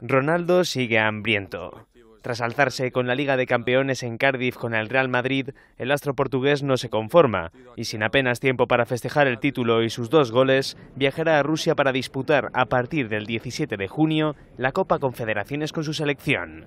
Ronaldo sigue hambriento. Tras alzarse con la Liga de Campeones en Cardiff con el Real Madrid, el astro portugués no se conforma y sin apenas tiempo para festejar el título y sus dos goles, viajará a Rusia para disputar a partir del 17 de junio la Copa Confederaciones con su selección.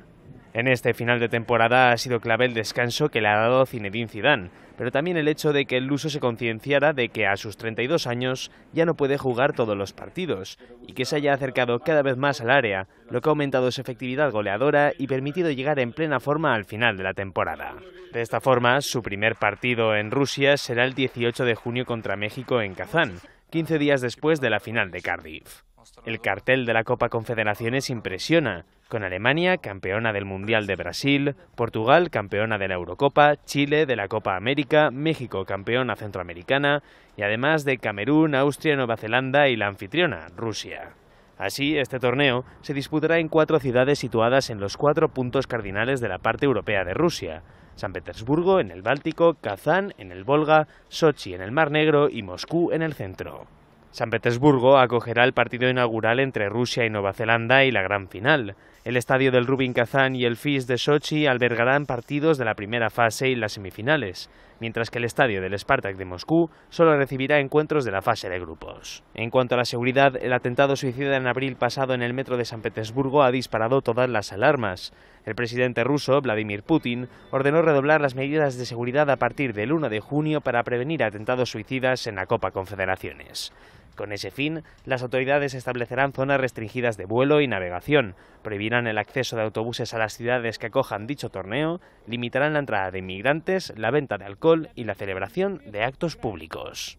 En este final de temporada ha sido clave el descanso que le ha dado Zinedine Zidane, pero también el hecho de que el luso se concienciara de que a sus 32 años ya no puede jugar todos los partidos y que se haya acercado cada vez más al área, lo que ha aumentado su efectividad goleadora y permitido llegar en plena forma al final de la temporada. De esta forma, su primer partido en Rusia será el 18 de junio contra México en Kazán, 15 días después de la final de Cardiff. El cartel de la Copa Confederaciones impresiona, con Alemania, campeona del Mundial de Brasil, Portugal, campeona de la Eurocopa, Chile de la Copa América, México, campeona centroamericana, y además de Camerún, Austria, Nueva Zelanda y la anfitriona, Rusia. Así, este torneo se disputará en cuatro ciudades situadas en los cuatro puntos cardinales de la parte europea de Rusia. San Petersburgo en el Báltico, Kazán en el Volga, Sochi en el Mar Negro y Moscú en el centro. San Petersburgo acogerá el partido inaugural entre Rusia y Nueva Zelanda y la gran final. El estadio del Rubin Kazán y el FIS de Sochi albergarán partidos de la primera fase y las semifinales, mientras que el estadio del Spartak de Moscú solo recibirá encuentros de la fase de grupos. En cuanto a la seguridad, el atentado suicida en abril pasado en el metro de San Petersburgo ha disparado todas las alarmas. El presidente ruso, Vladimir Putin, ordenó redoblar las medidas de seguridad a partir del 1 de junio para prevenir atentados suicidas en la Copa Confederaciones. Con ese fin, las autoridades establecerán zonas restringidas de vuelo y navegación, prohibirán el acceso de autobuses a las ciudades que acojan dicho torneo, limitarán la entrada de inmigrantes, la venta de alcohol y la celebración de actos públicos.